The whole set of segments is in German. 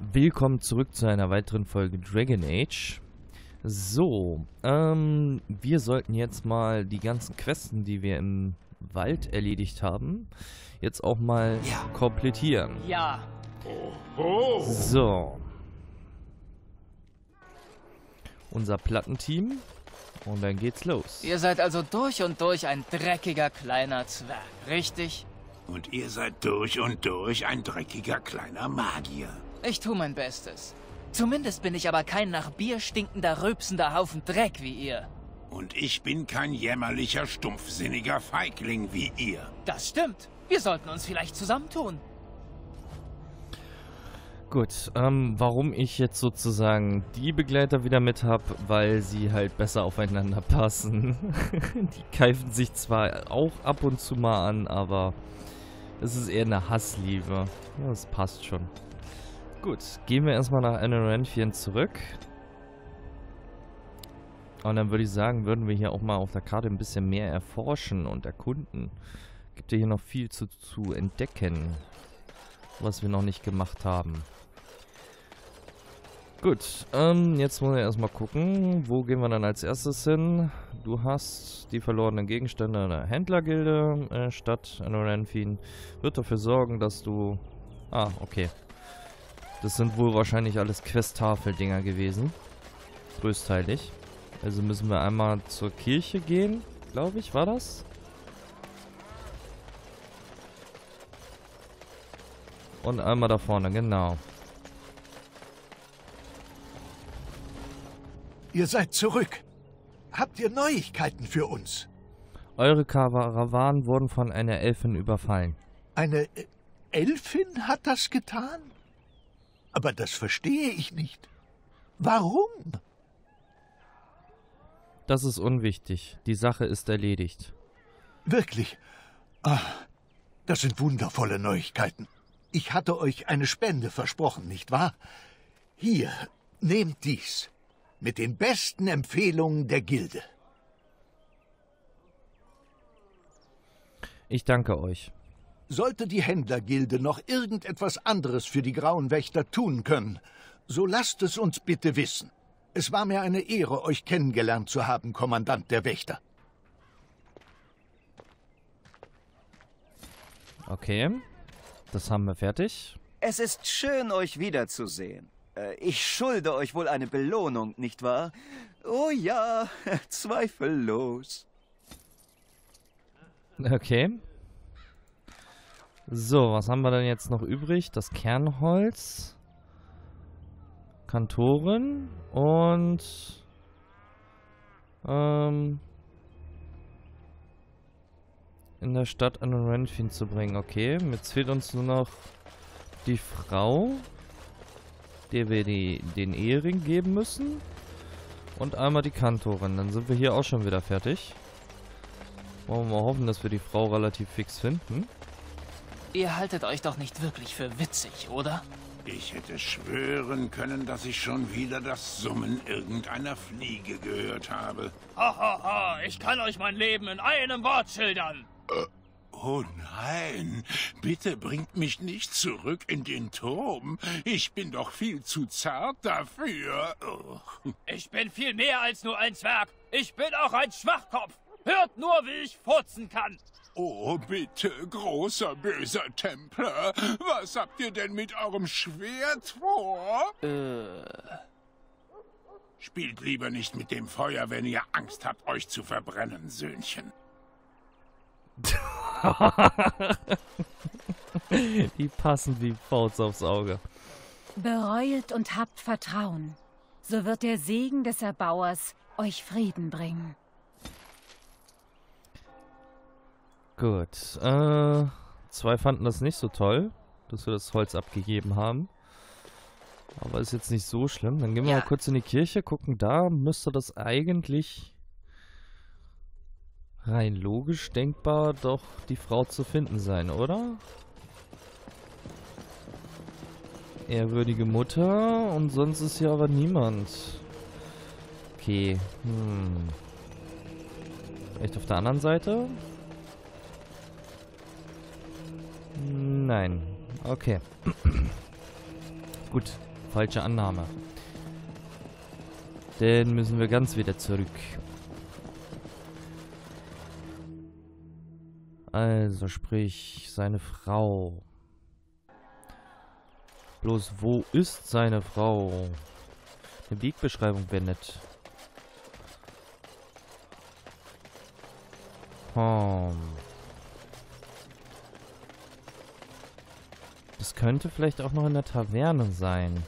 Willkommen zurück zu einer weiteren Folge Dragon Age. So, ähm, wir sollten jetzt mal die ganzen Questen, die wir im Wald erledigt haben, jetzt auch mal Ja. komplettieren. Ja, So. Unser Plattenteam. Und dann geht's los. ihr seid also durch und durch ein dreckiger kleiner Zwerg, richtig? Und ihr seid durch und durch ein dreckiger kleiner Magier. Ich tue mein Bestes. Zumindest bin ich aber kein nach Bier stinkender, rülpsender Haufen Dreck wie ihr. Und ich bin kein jämmerlicher, stumpfsinniger Feigling wie ihr. Das stimmt. Wir sollten uns vielleicht zusammentun. Gut, ähm, warum ich jetzt sozusagen die Begleiter wieder mit habe, weil sie halt besser aufeinander passen. die keifen sich zwar auch ab und zu mal an, aber es ist eher eine Hassliebe. Ja, das passt schon. Gut, gehen wir erstmal nach Anoranthien zurück. Und dann würde ich sagen, würden wir hier auch mal auf der Karte ein bisschen mehr erforschen und erkunden. Gibt ja hier noch viel zu, zu entdecken, was wir noch nicht gemacht haben. Gut, ähm, jetzt wollen wir erstmal gucken, wo gehen wir dann als erstes hin? Du hast die verlorenen Gegenstände einer Händlergilde, äh, Stadt Anoranthien. Wird dafür sorgen, dass du... Ah, okay. Das sind wohl wahrscheinlich alles Quest-Tafel-Dinger gewesen. Größteilig. Also müssen wir einmal zur Kirche gehen, glaube ich, war das? Und einmal da vorne, genau. Ihr seid zurück. Habt ihr Neuigkeiten für uns? Eure Karawanen wurden von einer Elfin überfallen. Eine Elfin hat das getan? Aber das verstehe ich nicht. Warum? Das ist unwichtig. Die Sache ist erledigt. Wirklich. Ah, das sind wundervolle Neuigkeiten. Ich hatte euch eine Spende versprochen, nicht wahr? Hier, nehmt dies. Mit den besten Empfehlungen der Gilde. Ich danke euch. Sollte die Händlergilde noch irgendetwas anderes für die Grauen Wächter tun können, so lasst es uns bitte wissen. Es war mir eine Ehre, euch kennengelernt zu haben, Kommandant der Wächter. Okay. Das haben wir fertig. Es ist schön, euch wiederzusehen. Äh, Ich schulde euch wohl eine Belohnung, nicht wahr? Oh ja, zweifellos. Okay. So, was haben wir denn jetzt noch übrig? Das Kernholz. Kantoren und ähm, in der Stadt an Renfin zu bringen. Okay, jetzt fehlt uns nur noch die Frau, der wir die, den Ehering geben müssen. Und einmal die Kantorin. Dann sind wir hier auch schon wieder fertig. Wollen wir mal hoffen, dass wir die Frau relativ fix finden. Ihr haltet euch doch nicht wirklich für witzig, oder? Ich hätte schwören können, dass ich schon wieder das Summen irgendeiner Fliege gehört habe. Hahaha, ich kann euch mein Leben in einem Wort schildern. Oh nein, bitte bringt mich nicht zurück in den Turm. Ich bin doch viel zu zart dafür. Oh. Ich bin viel mehr als nur ein Zwerg. Ich bin auch ein Schwachkopf. Hört nur, wie ich furzen kann. Oh, bitte, großer böser Templer, was habt ihr denn mit eurem Schwert vor? Äh, Spielt lieber nicht mit dem Feuer, wenn ihr Angst habt, euch zu verbrennen, Söhnchen. Die passen wie Faust aufs Auge. Bereuet und habt Vertrauen, so wird der Segen des Erbauers euch Frieden bringen. Gut. Äh, zwei fanden das nicht so toll, dass wir das Holz abgegeben haben. Aber ist jetzt nicht so schlimm. Dann gehen wir Ja. mal kurz in die Kirche, gucken. Da müsste das eigentlich rein logisch denkbar doch die Frau zu finden sein, oder? Ehrwürdige Mutter und sonst ist hier aber niemand. Okay. Hm. Vielleicht auf der anderen Seite? Nein. Okay. Gut. falsche Annahme. Dann müssen wir ganz wieder zurück. Also sprich, seine Frau. Bloß wo ist seine Frau? Eine Wegbeschreibung wäre nett. Hm. Das könnte vielleicht auch noch in der Taverne sein.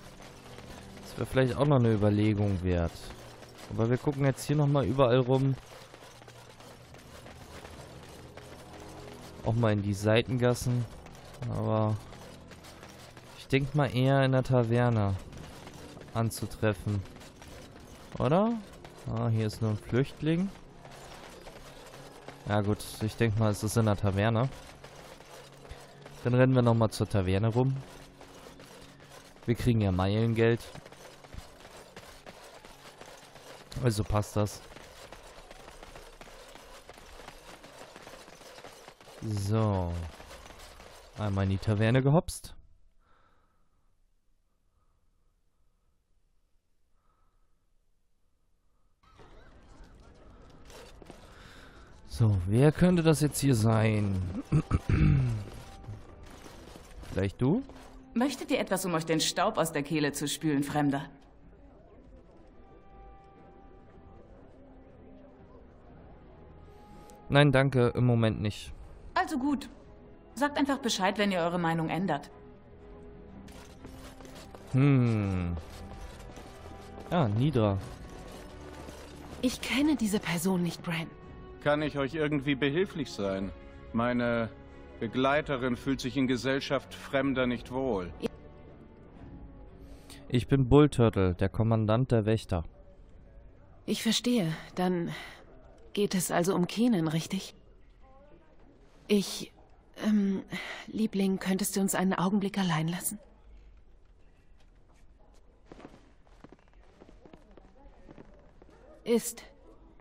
Das wäre vielleicht auch noch eine Überlegung wert. Aber wir gucken jetzt hier nochmal überall rum. Auch mal in die Seitengassen. Aber ich denke mal eher in der Taverne anzutreffen. Oder? Ah, hier ist nur ein Flüchtling. Ja gut, ich denke mal, es ist in der Taverne. Dann rennen wir nochmal zur Taverne rum. Wir kriegen ja Meilengeld. Also passt das. So. Einmal in die Taverne gehopst. So, wer könnte das jetzt hier sein? Vielleicht du? Möchtet ihr etwas, um euch den Staub aus der Kehle zu spülen, Fremder? Nein, danke, im Moment nicht. Also gut. Sagt einfach Bescheid, wenn ihr eure Meinung ändert. Hm. Ah, Nidra. Ich kenne diese Person nicht, Bran. Kann ich euch irgendwie behilflich sein? Meine Begleiterin fühlt sich in Gesellschaft Fremder nicht wohl. Ich bin Bull Turtle, der Kommandant der Wächter. Ich verstehe. Dann geht es also um Kenen, richtig? Ich... Ähm, Liebling, könntest du uns einen Augenblick allein lassen? Ist...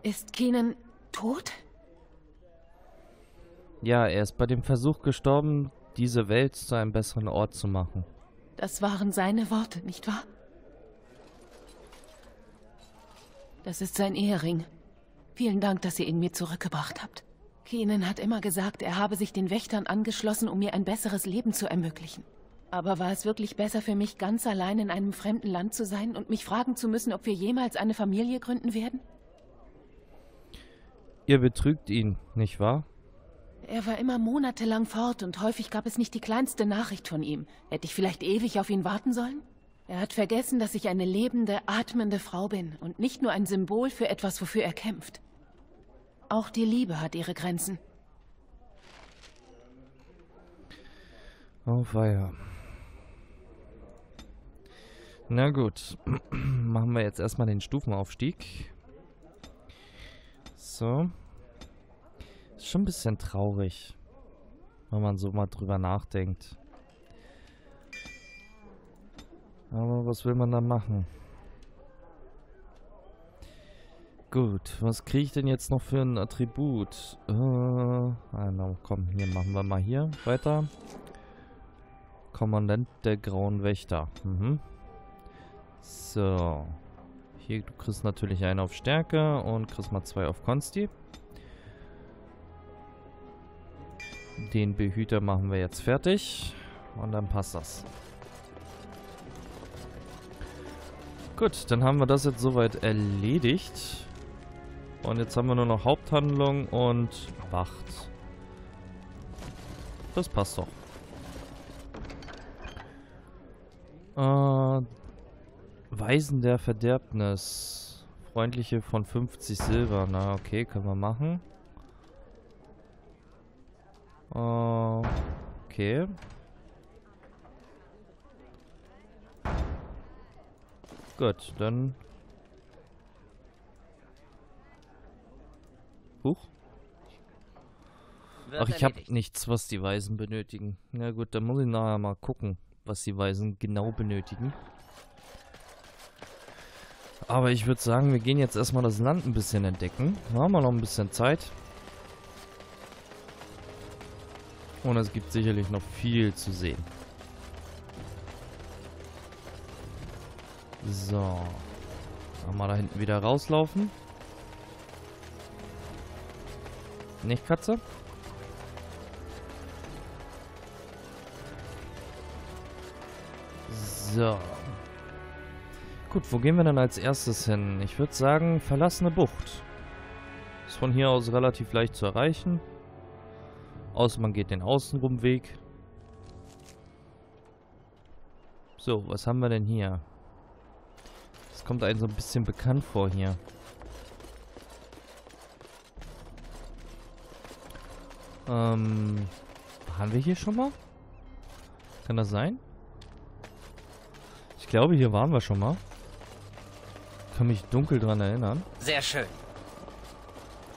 ist Kenen tot? Ja, er ist bei dem Versuch gestorben, diese Welt zu einem besseren Ort zu machen. Das waren seine Worte, nicht wahr? Das ist sein Ehering. Vielen Dank, dass ihr ihn mir zurückgebracht habt. Keenan hat immer gesagt, er habe sich den Wächtern angeschlossen, um mir ein besseres Leben zu ermöglichen. Aber war es wirklich besser für mich, ganz allein in einem fremden Land zu sein und mich fragen zu müssen, ob wir jemals eine Familie gründen werden? Ihr betrügt ihn, nicht wahr? Er war immer monatelang fort und häufig gab es nicht die kleinste Nachricht von ihm. Hätte ich vielleicht ewig auf ihn warten sollen? Er hat vergessen, dass ich eine lebende, atmende Frau bin und nicht nur ein Symbol für etwas, wofür er kämpft. Auch die Liebe hat ihre Grenzen. Oh, weia. Na gut. Machen wir jetzt erstmal den Stufenaufstieg. So. Schon ein bisschen traurig, wenn man so mal drüber nachdenkt. Aber was will man da machen? Gut, was kriege ich denn jetzt noch für ein Attribut? Äh, ah, komm, hier machen wir mal hier weiter. Kommandant der Grauen Wächter. Mhm. So. Hier, du kriegst natürlich einen auf Stärke und kriegst mal zwei auf Konsti. Den Behüter machen wir jetzt fertig. Und dann passt das. Gut, dann haben wir das jetzt soweit erledigt. Und jetzt haben wir nur noch Haupthandlung und Wacht. Das passt doch. Äh, Weisen der Verderbnis. Freundliche von 50 Silber. Na, okay, können wir machen. Uh, okay. Gut, dann... Huch. Ach, ich habe nichts, was die Weisen benötigen. Na gut, dann muss ich nachher mal gucken, was die Weisen genau benötigen. Aber ich würde sagen, wir gehen jetzt erstmal das Land ein bisschen entdecken. Da haben wir noch ein bisschen Zeit. Und es gibt sicherlich noch viel zu sehen. So. Mal da hinten wieder rauslaufen. Nicht, Katze? So. Gut, wo gehen wir denn als erstes hin? Ich würde sagen, verlassene Bucht. Ist von hier aus relativ leicht zu erreichen. Außer man geht den Außenrumweg. So, was haben wir denn hier? Das kommt einem so ein bisschen bekannt vor hier. Ähm, waren wir hier schon mal? Kann das sein? Ich glaube, hier waren wir schon mal. Ich kann mich dunkel dran erinnern. Sehr schön.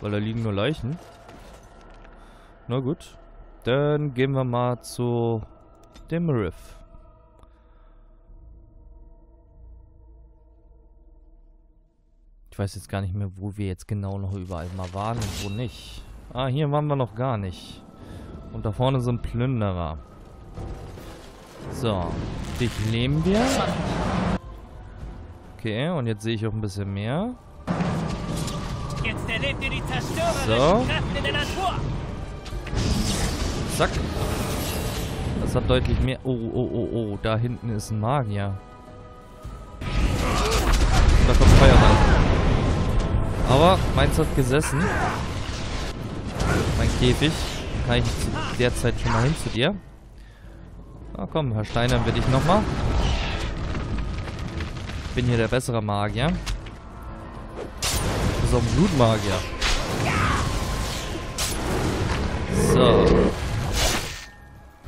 Weil da liegen nur Leichen. Na gut. Dann gehen wir mal zu dem Riff. Ich weiß jetzt gar nicht mehr, wo wir jetzt genau noch überall mal waren und wo nicht. Ah, hier waren wir noch gar nicht. Und da vorne sind Plünderer. So. Dich nehmen wir. Okay, und jetzt sehe ich auch ein bisschen mehr. Jetzt erlebt ihr die zerstörerischen So. Kräfte der Natur. Zack. Das hat deutlich mehr... Oh, oh, oh, oh. Da hinten ist ein Magier. Da kommt Feuerwehr. Aber meins hat gesessen. Mein Käfig. Kann ich zu der Zeit schon mal hin zu dir. Na komm, versteinern wir dich nochmal. Ich bin hier der bessere Magier. Auch ein Blutmagier. So.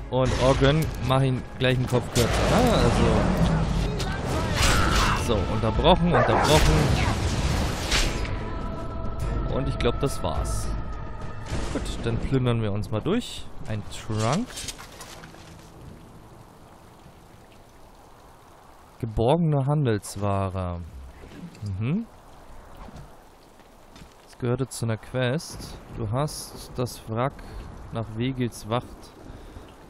Und Organ, mach ihn gleich einen Kopf kürzer. Ne? Also. So, unterbrochen, unterbrochen. Und ich glaube, das war's. Gut, dann plündern wir uns mal durch. Ein Trunk. Geborgene Handelsware. Mhm. Das gehörte zu einer Quest. Du hast das Wrack nach Wegels Wacht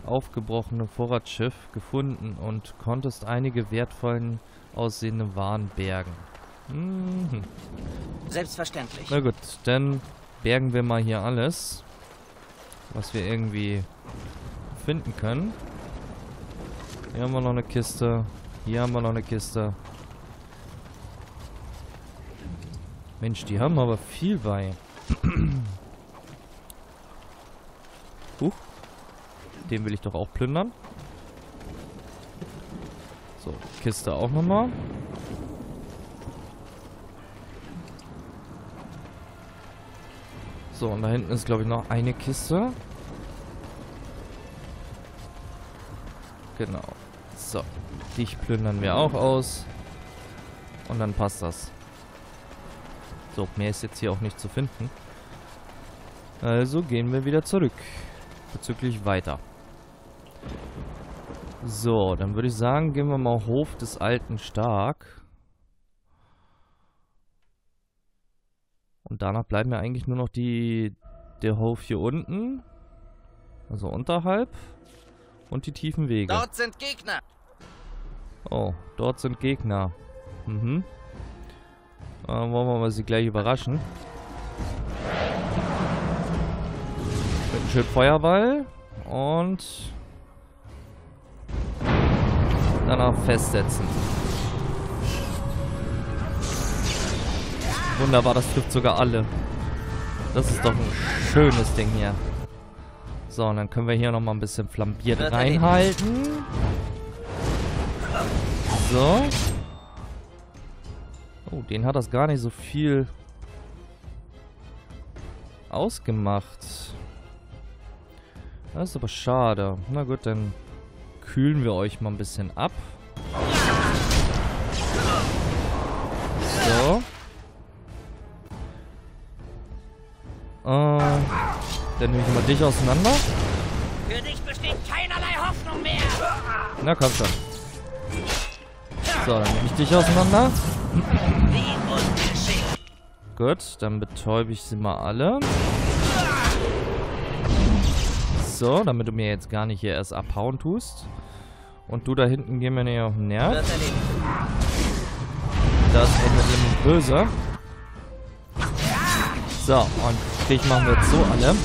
aufgebrochene Vorratsschiff gefunden und konntest einige wertvollen aussehende Waren bergen. Mhm. Selbstverständlich. Na gut, dann bergen wir mal hier alles, was wir irgendwie finden können. Hier haben wir noch eine Kiste. Hier haben wir noch eine Kiste. Mensch, die haben aber viel bei. Huch. Den will ich doch auch plündern. So, Kiste auch nochmal. So, und da hinten ist, glaube ich, noch eine Kiste. Genau. So. Dich plündern wir auch aus. Und dann passt das. So, mehr ist jetzt hier auch nicht zu finden. Also gehen wir wieder zurück. Bezüglich weiter. So, dann würde ich sagen, gehen wir mal Hof des Alten Stark. Und danach bleiben ja eigentlich nur noch die der Hof hier unten. Also unterhalb. Und die tiefen Wege. Dort sind Gegner. Oh, dort sind Gegner. Mhm. Dann wollen wir mal sie gleich überraschen. Mit einem schönen Feuerball. Und danach festsetzen. Wunderbar, das trifft sogar alle. Das ist doch ein schönes Ding hier. So, und dann können wir hier nochmal ein bisschen flambiert reinhalten. So. Oh, den hat das gar nicht so viel ausgemacht. Das ist aber schade. Na gut, dann kühlen wir euch mal ein bisschen ab. So. Äh, dann nehme ich mal dich auseinander. Für dich besteht keinerlei Hoffnung mehr. Na komm schon. So, dann nehme ich dich auseinander. Wie ungeschickt. Gut, dann betäube ich sie mal alle. So, damit du mir jetzt gar nicht hier erst abhauen tust. Und du da hinten gehen mir nicht auf den Nerv. Das endet nämlich böse. So, und dich machen wir jetzt so alle.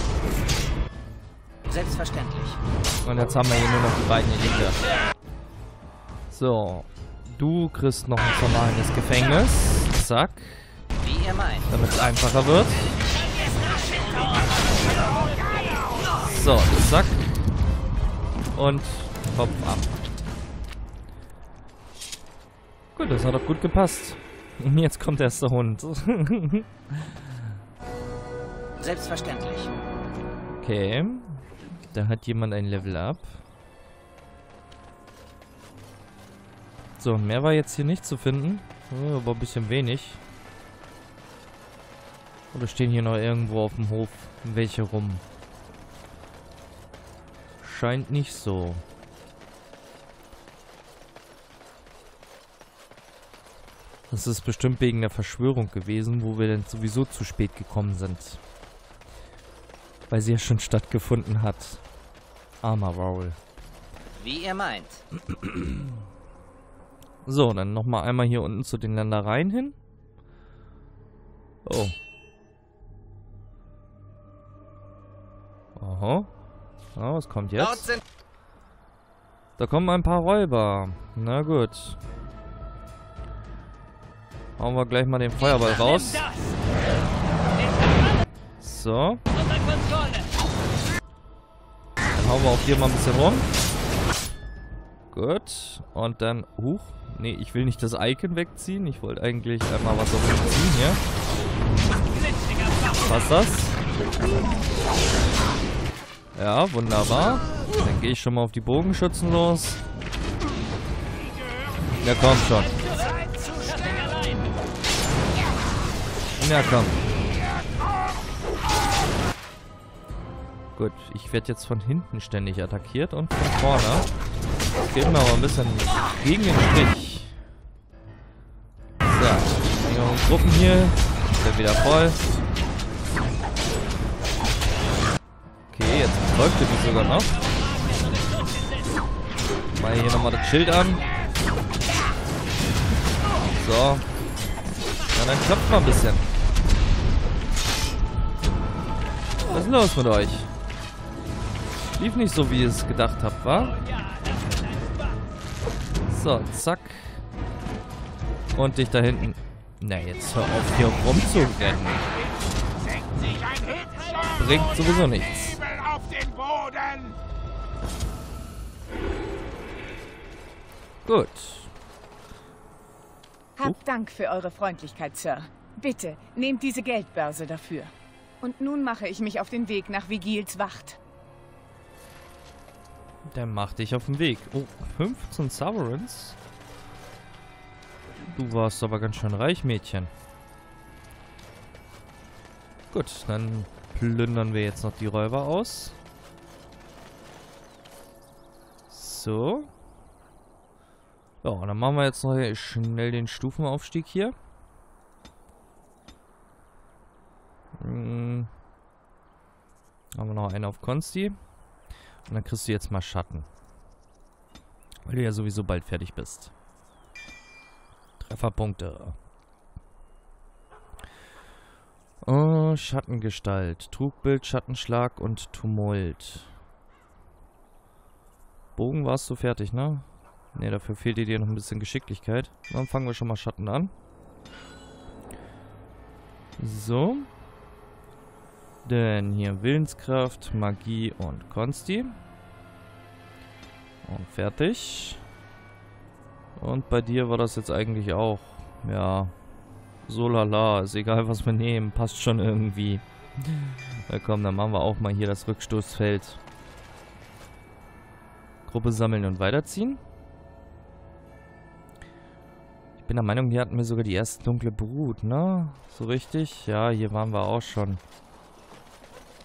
Selbstverständlich. Und jetzt haben wir hier nur noch die beiden Elite. So. Du kriegst noch ein normales Gefängnis. Zack. Wie ihr meint. Damit es einfacher wird. So, zack. Und Kopf ab. Gut, das hat doch gut gepasst. Jetzt kommt erst der Hund. Selbstverständlich. Okay. Da hat jemand ein Level up. So, mehr war jetzt hier nicht zu finden. Oh, aber ein bisschen wenig. Oder stehen hier noch irgendwo auf dem Hof welche rum? Scheint nicht so. Das ist bestimmt wegen der Verschwörung gewesen, wo wir dann sowieso zu spät gekommen sind. Weil sie ja schon stattgefunden hat. Armer Roll. Wie ihr meint. So, dann nochmal einmal hier unten zu den Ländereien hin. Oh. Aha. Oh, was kommt jetzt? Da kommen ein paar Räuber. Na gut. Hauen wir gleich mal den Feuerball raus. So. Dann hauen wir auch hier mal ein bisschen rum. Gut. Und dann... Huch. Nee, ich will nicht das Icon wegziehen. Ich wollte eigentlich einmal was auf ihn ziehen hier. Was das? Ja, wunderbar. Dann gehe ich schon mal auf die Bogenschützen los. Ja, komm schon. Ja, komm. Gut, ich werde jetzt von hinten ständig attackiert und von vorne. Das geht mir aber ein bisschen gegen den Strich. So, die Gruppen hier. Sind wieder voll. Er mich sogar noch. Mal hier nochmal das Schild an. So. Na, dann klopft mal ein bisschen. Was ist denn los mit euch? Lief nicht so, wie ihr es gedacht habt, wa? So, zack. Und dich da hinten. Na, jetzt hör auf, hier rumzurennen. Bringt sowieso nichts. Gut. Habt Dank für eure Freundlichkeit, Sir. Bitte, nehmt diese Geldbörse dafür. Und nun mache ich mich auf den Weg nach Vigils Wacht. Dann mach dich auf den Weg. Oh, 15 Sovereigns? Du warst aber ganz schön reich, Mädchen. Gut, dann plündern wir jetzt noch die Räuber aus. So. Ja, und dann machen wir jetzt noch schnell den Stufenaufstieg hier. Hm. Haben wir noch einen auf Konsti. Und dann kriegst du jetzt mal Schatten. Weil du ja sowieso bald fertig bist. Trefferpunkte. Oh, Schattengestalt. Trugbild, Schattenschlag und Tumult. Bogen warst du fertig, ne? Ne, dafür fehlt dir noch ein bisschen Geschicklichkeit. Dann fangen wir schon mal Schatten an. So. Denn hier Willenskraft, Magie und Konsti. Und fertig. Und bei dir war das jetzt eigentlich auch. Ja. So lala. Ist egal, was wir nehmen. Passt schon irgendwie. Na komm, dann machen wir auch mal hier das Rückstoßfeld. Gruppe sammeln und weiterziehen. Bin der Meinung, hier hatten wir sogar die erste dunkle Brut, ne? So richtig? Ja, hier waren wir auch schon.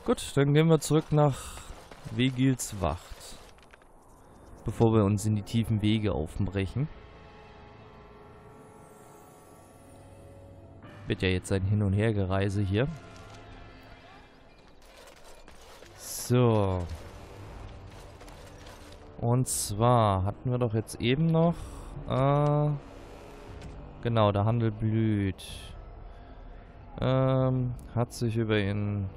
Gut, dann gehen wir zurück nach Wegils Wacht. Bevor wir uns in die tiefen Wege aufbrechen. Wird ja jetzt ein Hin- und Hergereise hier. So. Und zwar hatten wir doch jetzt eben noch... Äh, Genau, der Handel blüht. Ähm, hat sich über ihn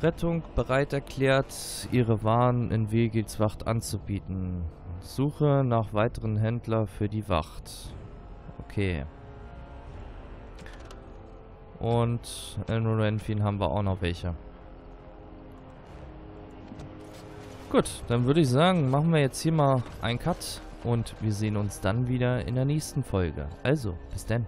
Rettung bereit erklärt, ihre Waren in Vegils Wacht anzubieten. Suche nach weiteren Händler für die Wacht. Okay. Und in Renfin haben wir auch noch welche. Gut, dann würde ich sagen, machen wir jetzt hier mal einen Cut und wir sehen uns dann wieder in der nächsten Folge. Also, bis dann.